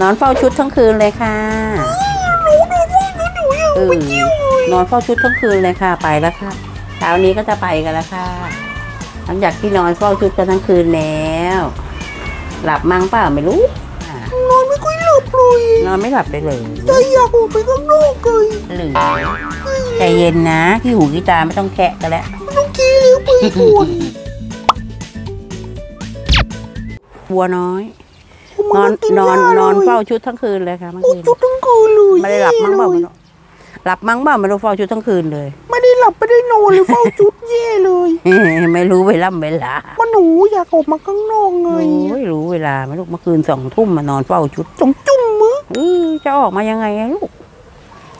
นอนเฝ้าชุดทั้งคืนเลยค่ะหนูนอนว่าหนูหนูอยากเออไปเที่ยวเลยนอนเฝ้าชุดทั้งคืนเลยค่ะไปแล้วค่ะเช้านี้ก็จะไปกันแล้วค่ะหลังจากที่นอนเฝ้าชุดกันทั้งคืนแล้ว หลับมั้งเปล่าไม่รู้อะนอนไม่ค่อยหลับเลยนอนไม่หลับไปเลยใจอยากออกไปข้างนอกเลยหรือใจเย็นนะพี่หูพี่ตาไม่ต้องแคะกันแล้วไม่ต้องกี้เลี้ยวไปก่อนวัวน้อยผม นอนกินอนยนอนลยเฝ้าชุดทั้งคืนเลยค่ะเมื่อโอ้คืนจุดทั้งคืนเลยไม่ได้หลับมั้งเปล่าแย่ไม่เลยรู้หลับมั้งเปล่าไม่รู้เฝ้าชุดทั้งคืนเลย ไม่ได้หลับไม่ได้นอนเลยเฝ้าจุดแย่เลยไม่รู้เวลาเวลาว่าหนูอยากออกมาข้างนอกไงโอ้ยรู้เวลาไหมลูกเมื่อคืนสองทุ่มมานอนเฝ้าชุดจงจุ่มมือเออจะออกมายังไงอะลูก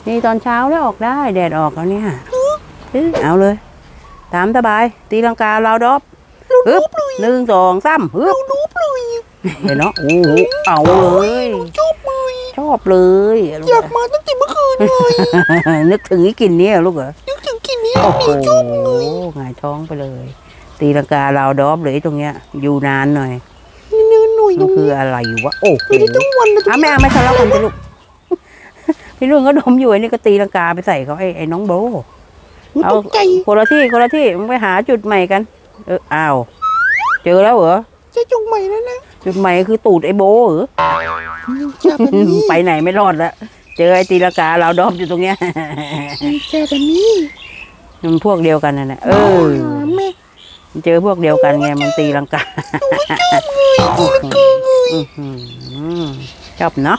นี่ตอนเช้าแล้วออกได้ แดดออกแล้วเนี่ยเออเอาเลยตามสบาย ตีลังกาเราวดอบฮึบหนึ่งสองสามฮึบรูปเลย เห็นเนาะโอ้โหเอาเลยชอบเลยชอบเลยลูกอยากมาตั้งแต่เมื่อคืนเลยนึกถึงไอ้กลินนี้ลูกเหรอนึกถึงกลินนี้โอ้โหนี่ชอบเลยหงายท้องไปเลย ตีลังกาเราวดอบเลยตรงเนี้ย อยู่นานหน่อยเนื้อหน่อยตมัรนงคือนี้อะไรวะโอ้โหไม่ได้ทั้งวันนะอะไม่เอาไม่ทะเลาะกันจ้ะลูกพี่นุ่นก็ดมอยู่ไอ้นี่ก็ตีลังกาไปใส่เขาไอ้ไอ้น้องโบเอาตกใจคนละที่คนละที่มึงไปหาจุดใหม่กัน เอออ้าวเจอแล้วเหรอจะจงใหม่แล้วนะ จุดใหม่คือตูดไอ้โบเหรอจะแบบนี้ไปไหนไม่รอดละเจอไอ้ตีลังกาเราวดอมอยู่ตรงเนี้ยจะแบบนี้มันพวกเดียวกันน่ะนะเออแม่มันเจอพวกเดียวกันไงมันตีลังกาตีละเกงเลยอื้อหือชอบเนาะ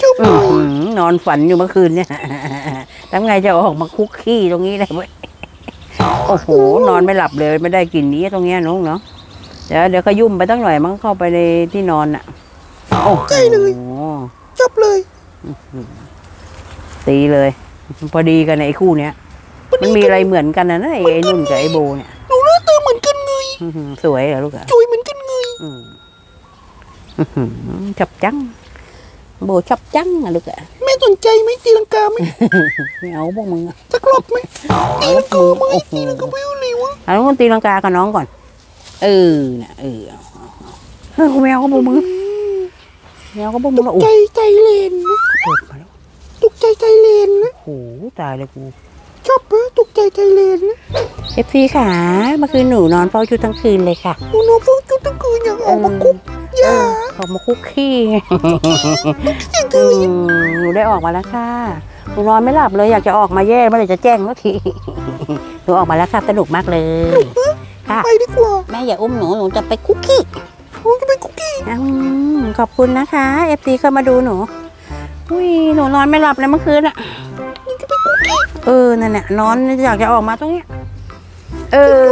ชอบเลอื้อยหือนอนฝันอยู่เมื่อคืนเนี่ยทำไงจะออกมาคุกขี้ตรงนี้ได้เว้ยโอ้โห นอนไม่หลับเลยไม่ได้กลิ่นนี้ตรงเนี้ยนุ้งเนาะ เดี๋ยวเดี๋ยวขยุ่มไปตั้งหน่อยมันก็เข้าไปในที่นอนอะโอ้โหชอบเลย ตีเลย พอดีกันไอ้คู่เนี้ย มันมีอะไรเหมือนกันนะนะไอ้ไอ้นุ่นกับไอ้โบเนี่ยหนูหน้าตาเหมือนกันเลยอื้อหือสวยเหรอลูกอะจอยเหมือนกันเลยอืมอื้อหือชอบจังโบชอบจังอะลูกอะแม่สนใจไหมตีลังกาไหมไม่เอาพวกมึงอะสักรอบไหมตีลังกาไหมตีลังกาไม่เอาเลยวะเอาต้องตีลังกากับน้องก่อน เออน่ะเออเอาเอาเอาเฮ้ยกูแมวก็พวกมึงแมวก็พวกมึงละโอ้ใจโหใจเลนนะเปิดมาแล้วตกใจใจเลนนะโอ้โหตายเลยกูชอบปะตกใจใจเลนนะเอฟซีขาเมื่อคืนหนูนอนเฝ้าชุดทั้งคืนเลยค่ะหนูนอนเฝ้าจุดทั้งคืนอยากออกมาคลุกหญ้าออกมาคลุกขี้ไงเสียงเธอืมหนูได้ออกมาแล้วค่ะหนูนอนไม่หลับเลยอยากจะออกมาแย่เมื่อไหร่จะแจ้งเมื่อทีหนูออกมาแล้วค่ะสนุกมากเลยค่ะ ไปดีกว่า แม่อย่าอุ้มหนู หนูจะไปคลุกขี้หนูจะไปคลุกขี้อืมขอบคุณนะคะ FC เข้ามาดูหนู อุ้ย หนูนอนไม่หลับเลยเมื่อคืนอะหนูจะไปคุกกี้เออ นั่นแหละนอนอยากจะออกมาตรงเนี้ย เออ